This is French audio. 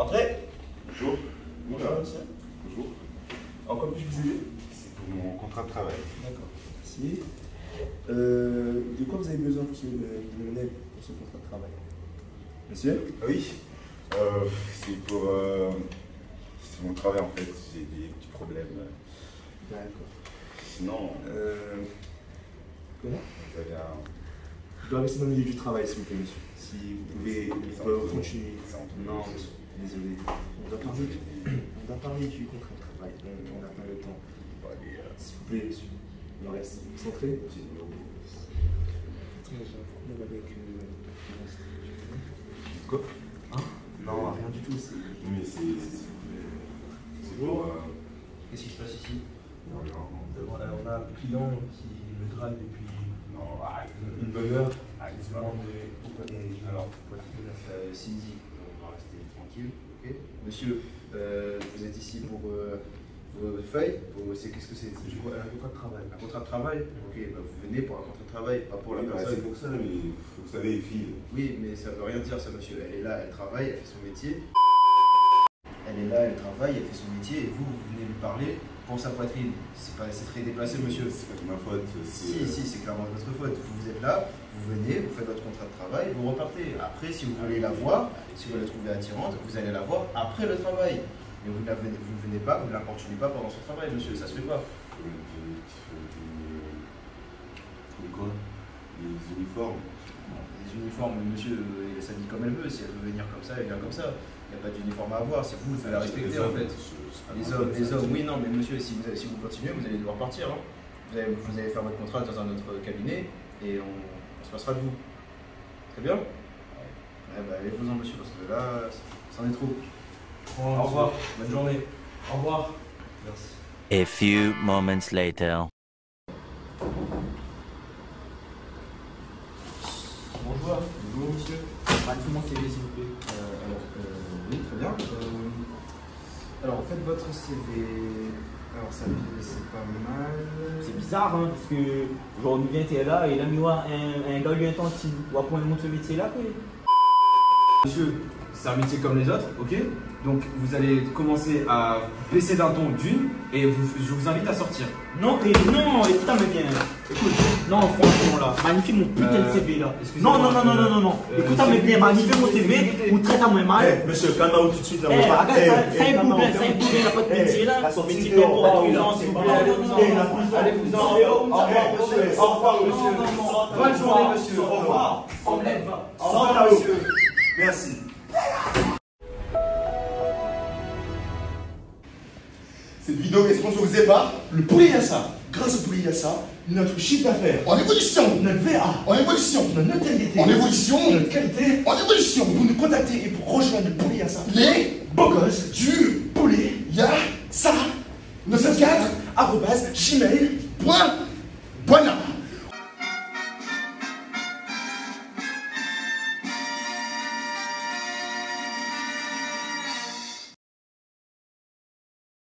Entrez. Bonjour. Bonjour, monsieur. Bonjour. En quoi puis-je vous aider? C'est pour mon contrat de travail. D'accord. Merci. Euh, de quoi vous avez besoin pour ce, de mon aide pour ce contrat de travail? Monsieur? Ah Oui. Euh, c'est pour. euh, c'est mon travail en fait. J'ai des petits problèmes. D'accord. Sinon, comment vous avez un. Je dois rester dans le milieu du travail, s'il vous plaît, monsieur. Si vous pouvez, vous continuer. Non, monsieur. Désolé. On doit parler, on doit parler du contrat de travail. On, on n'a pas le temps. S'il vous plaît, monsieur. Le reste, concentré. Quoi? Hein? Non, rien du tout. Mais c'est. c'est- pour. euh, Qu'est-ce qui se passe ici? Non, Voilà, On a un client qui me drague depuis une bonne heure. Demande de- pourquoi Alors. Euh, Cindy, on va rester tranquille, ok? Monsieur, euh, vous êtes ici pour euh, vos feuilles c'est- Qu'est-ce que c'est? Un contrat de travail. Un contrat de travail? Ok, bah, vous venez pour un contrat de travail, pas pour la Oui, bah, personne. c'est pour ça, mais vous savez, les filles. Oui, mais ça veut rien dire ça, monsieur. Elle est là, elle travaille, elle fait son métier. Elle est là, elle travaille, elle fait son métier, et vous, vous venez lui parler pour sa poitrine. C'est pas, c'est très déplacé, monsieur. C'est pas de ma faute. Si, si, c'est clairement votre faute. Vous, vous êtes là, vous venez, vous faites votre contrat de travail, vous repartez. Après, si vous voulez la voir, si vous la trouvez attirante, vous allez la voir après le travail. Mais vous ne venez, vous ne venez pas, vous ne l'importunez pas pendant son travail, monsieur. Ça se fait pas. Les quoi? Les uniformes. Les uniformes, monsieur, euh, elle s'habille comme elle veut. Si elle veut venir comme ça, elle vient comme ça. Il n'y a pas d'uniforme à avoir. C'est vous, vous devez la respecter en fait. Les hommes, les hommes, oui, non, mais monsieur, si vous, si vous continuez, vous allez devoir partir. hein. Vous, allez, vous allez faire votre contrat dans un autre cabinet et on, on se passera de vous. Très bien? Eh ben, allez-vous-en, monsieur, parce que là, c'en est trop. Au revoir, bonne journée. Au revoir. Merci. A few moments later. Bonjour. Bonjour, monsieur. Rappelez mon CV, s'il vous plaît. Euh, alors, euh, oui, très bien. Euh, alors, en fait, votre CV. Alors, ça, c'est pas mal. C'est bizarre, hein, parce que aujourd'hui, vient, t'es là, et là, il y a un, un gars lui entend qui va prendre mon ce métier-là, quoi. Monsieur, c'est un métier comme les autres, ok Donc vous allez commencer à baisser d'un ton d'une et vous- je vous invite à sortir. Non, et non, écoute-moi bien. Écoute, non, franchement, là, magnifie mon putain Euh, de CV, là. excusez-moi, Non, non, non, non, euh, non, non, non. euh, c'est- bien, magnifie mon CV, ou traite à moi mal. Eh, monsieur, calme-toi tout de suite là. Eh, regarde, Eh, ça- calme-toi, boublé, ça métier, là. La sortie Métier dehors, de s'il vous plaît. Allez-vous-en. Au revoir, eh, monsieur. Bonne journée, monsieur. Au revoir. Enlève. Au revoir, Sans monsieur. Merci. Cette vidéo est sponsorisée par le poulet Yassa. Grâce au poulet Yassa, notre chiffre d'affaires en évolution, notre VA en évolution, notre notoriété en évolution, notre qualité. En évolution. Vous nous contactez et pour rejoindre le poulet Yassa, les beaux gosses du poulet Yassa. 904 arobase gmail.com